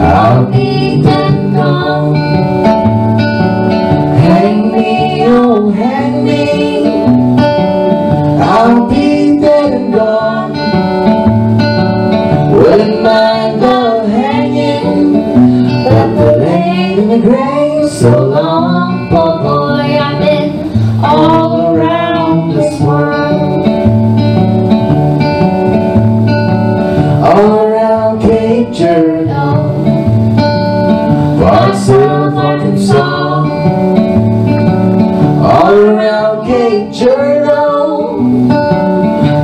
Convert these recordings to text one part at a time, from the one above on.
I'll be dead and Parts of Arkansas All around Cape Girardeau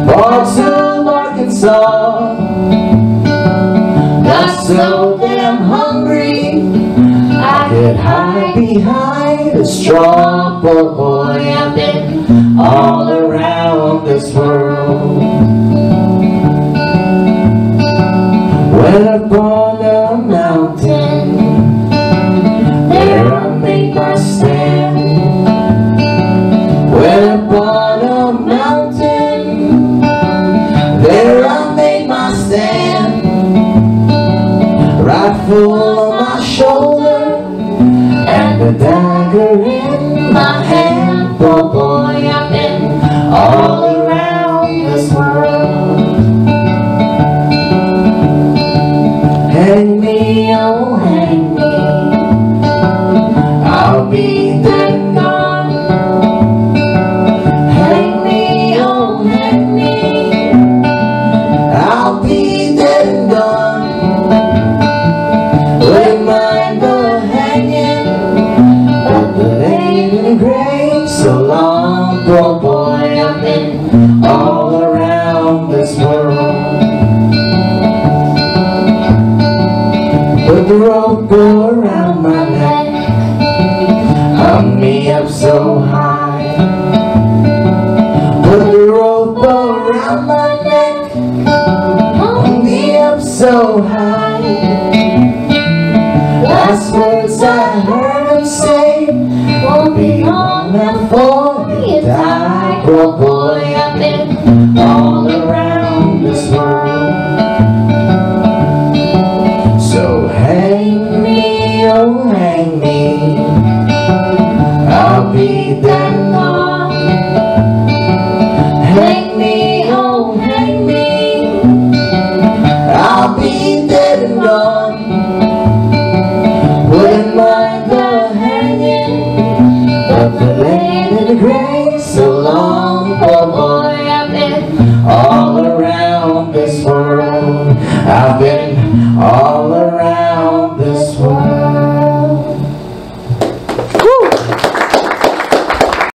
Parts of Arkansas. Got so damn hungry I could hide behind a straw Poor boy, I've been all around this world. Went up boy, I've been all around this world. Put the rope around my neck Hung me up so high. Put the rope around my neck Hung me up so high. Last words I heard him say Won't be long you die Poor boy, I've been all around this world. So hang me, oh hang me. I'll be dead and gone Hang me, oh hang me. I'll be dead and gone. Wouldn't mind the hanging But the laying in the grave